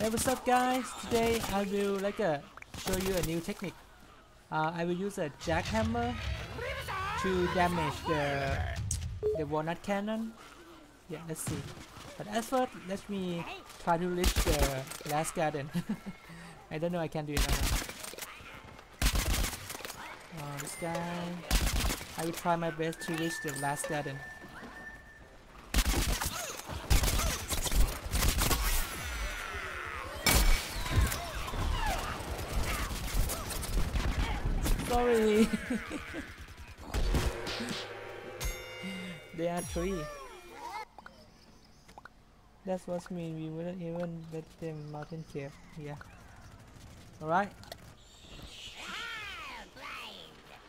Hey, what's up guys? Today I will like uh, show you a new technique. Uh, I will use a jackhammer to damage the the Wall-nut cannon. Yeah, let's see. But as first, let me try to reach the last garden. I don't know I can't do it now. Uh, this guy. I will try my best to reach the last garden. Sorry. there are three. That's what mean we wouldn't even let them mountain cave. Yeah. Alright.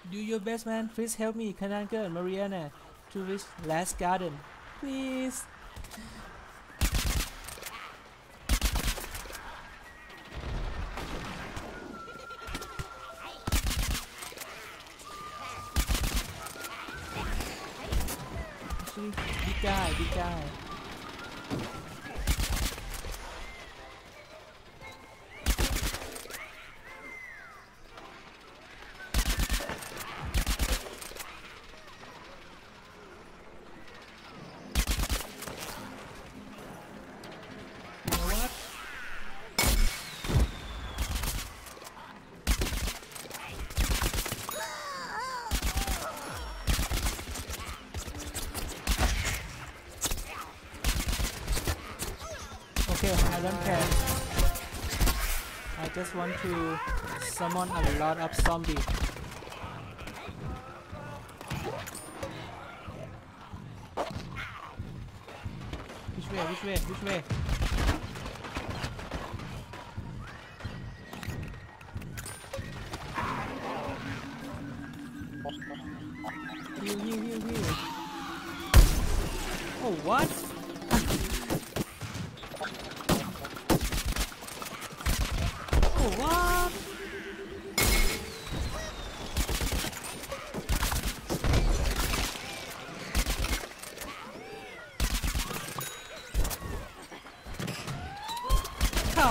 Do your best man. Please help me, Kananka and Mariana, to reach last garden. Please. Big guy, big guy. Just want to summon a lot of zombies. Which way? Which way? Which way?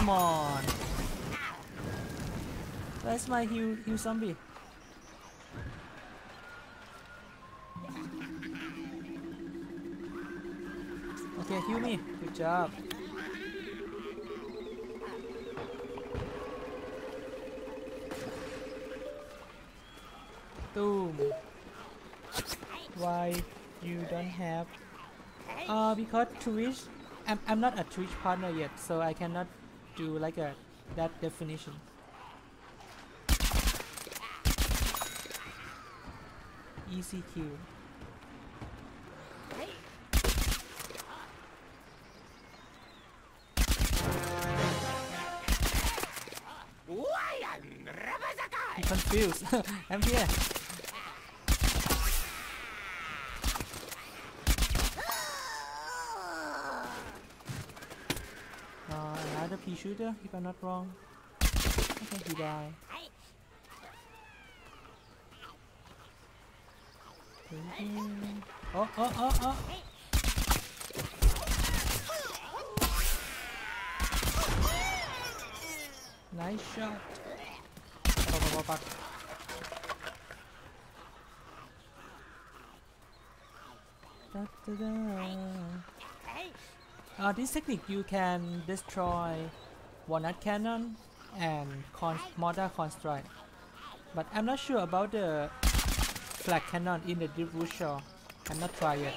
Come on. Where's my heal, heal zombie? Okay, heal me. Good job. Boom. Why you don't have? Uh, because Twitch, I'm I'm not a Twitch partner yet, so I cannot do like a that definition. ECQ. I'm confused. I'm here. Shooter, if I'm not wrong. Okay, he died. Oh, oh, oh, oh! Nice shot. Back, back, back. Da, da, da. Uh, this technique you can destroy Wall-nut cannon and corn mortar construct but I'm not sure about the Flax cannon in the deep root I'm not try yet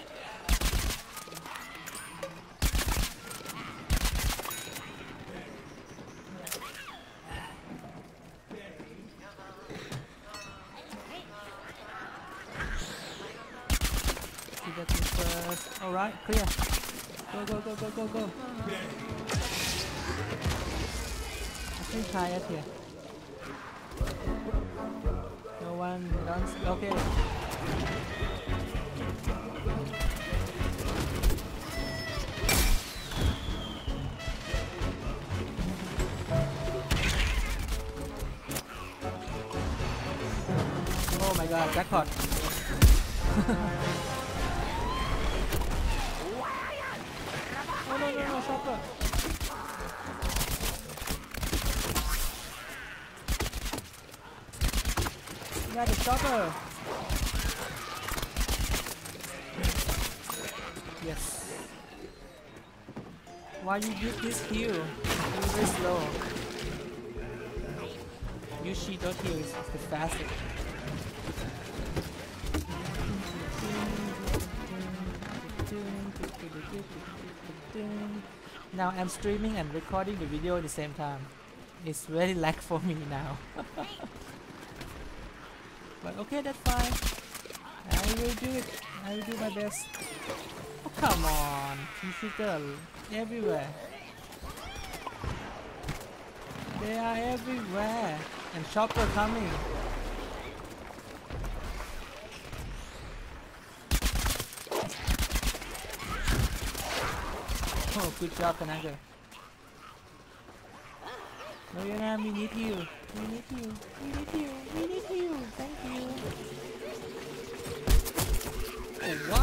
See that first. Alright, clear. Go, go, go, go, go, go. Think tired here. No one runs. Okay. Oh my god, jackpot. Oh no no no, chopper. The chopper. Yes. Why you use this heal? You're very slow. Sheet dot heal is the fastest. Now I'm streaming and recording the video at the same time. It's very lag for me now. but okay, that's fine. I will do it. I will do my best. Oh, come on. Digital. Everywhere. They are everywhere. And chopper coming. Oh, good job, Kanaka. No, Yana, we need you. We need you. We need you. We need you. Thank you. Oh, what?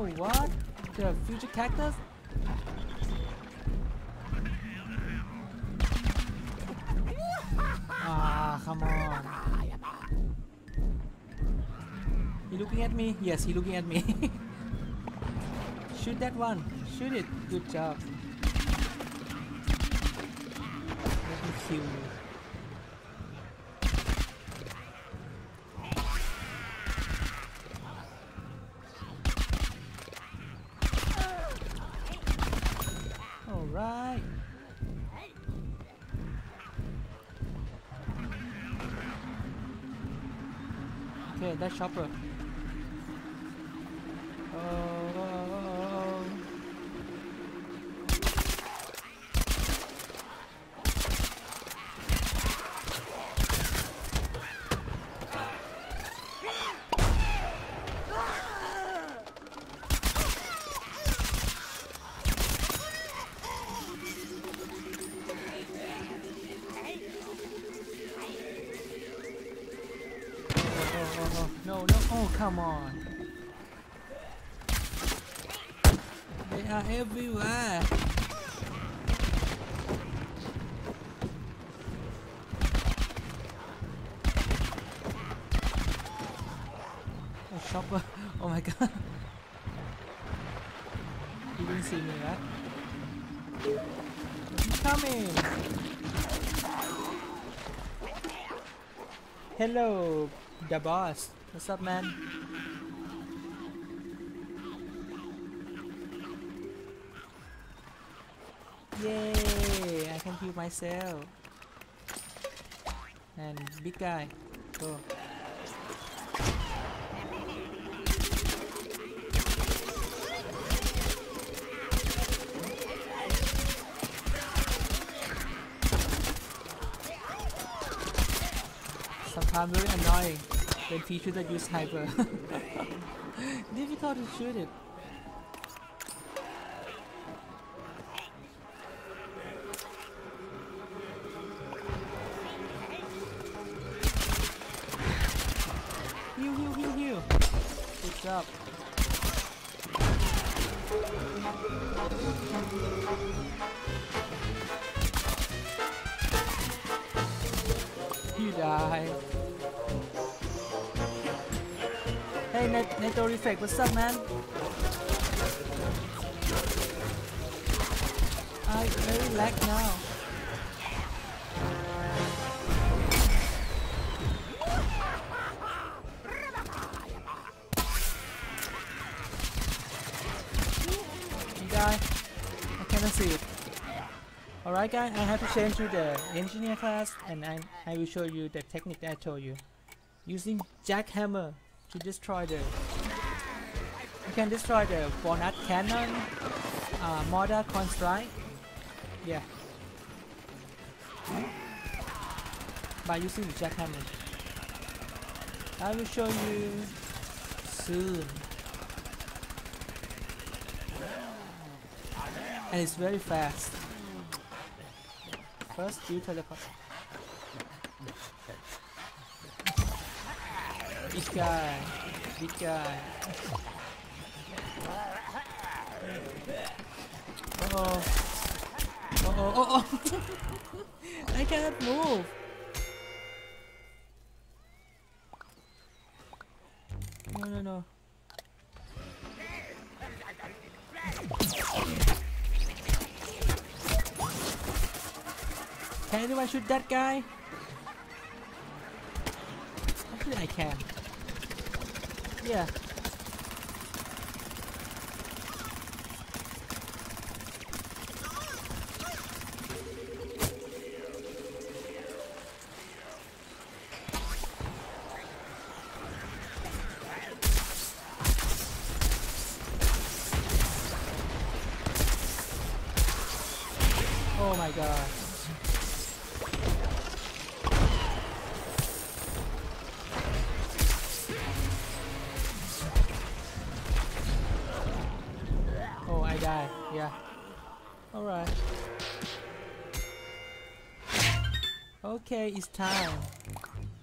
Oh, what? The future cactus? Ah, come on. He looking at me? Yes, he looking at me. Shoot that one. Shoot it. Good job. Let me kill you. Okay, that's chopper. Come on. They are everywhere. Oh. Oh my god. You didn't see me, right? He's coming. Hello, the boss. What's up, man? Yay! I can heal myself. And big guy, go. Sometimes very annoying when Peashooter use hyper. Difficult to shoot it. Net Neto what's up, man? I very lag now. I cannot see it. Alright guys, I have to change to the engineer class and I, I will show you the technique I told you. Using jackhammer to destroy the... You can destroy the Wall-nut cannon, uh, mortar construct. Yeah. by using the jackhammer. I will show you soon. And it's very fast. First, you teleport. This guy, this guy. Uh oh. Uh oh, oh oh. I cannot move. No, no, no. Can anyone shoot that guy? Actually, I can. Yeah. Oh my god. Yeah. Alright. Okay, it's time.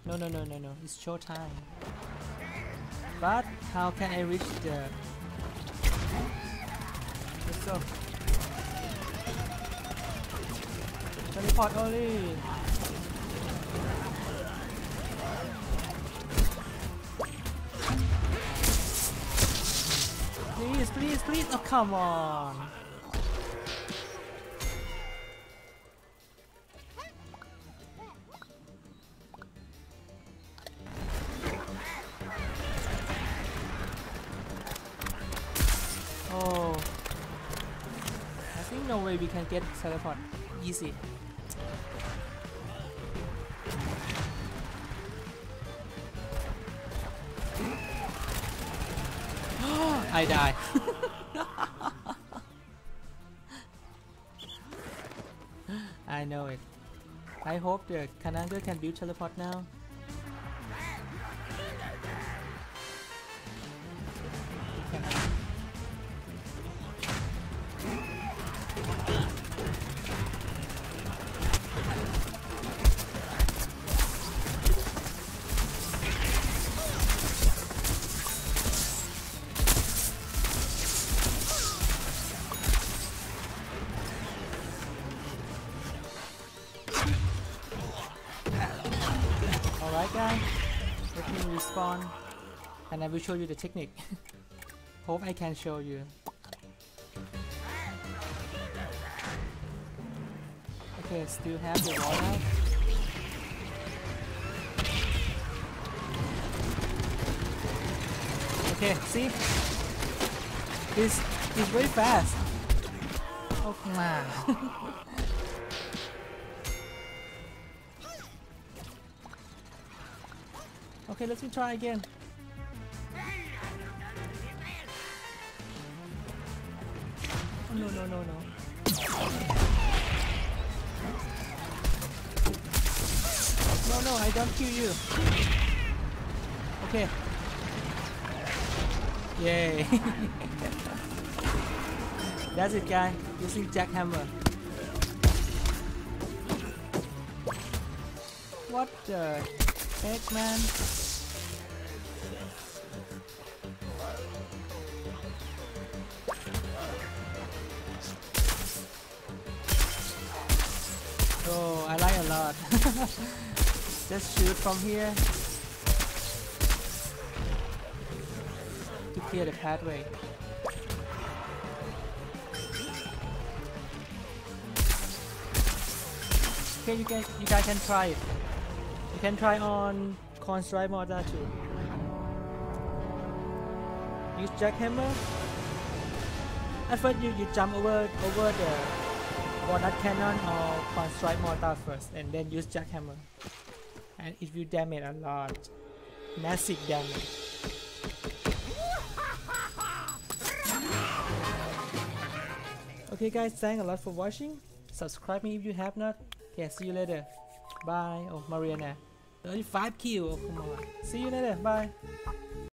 No, no, no, no, no. It's show time. But how can I reach the... Let's go. Teleport only. Please. Oh, come on. Oh. I think no way we can get teleport easy. I die. I know it. I hope the Kananga can build teleport now. And I will show you the technique. Hope I can show you. Okay, still have the out. Okay, see? This is very fast. Oh man. Okay, let me try again. No, no, no, no. No, no, I don't kill you. Okay. Yay. That's it, guy. Using jackhammer. What the heck, man? Oh, I like a lot. Just shoot from here to clear the pathway. Okay, you can you guys can try it. You can try on Corn Strike Mortar too. Use jackhammer. At first you, you jump over over the Wall-nut cannon or Corn Strike Mortar first and then use jackhammer. And it will damage a lot. Massive damage. Okay guys, thanks a lot for watching. Subscribe me if you have not. Okay, see you later. Bye. Oh, Mariana. 35 kill. Oh, come on. See you later. Bye.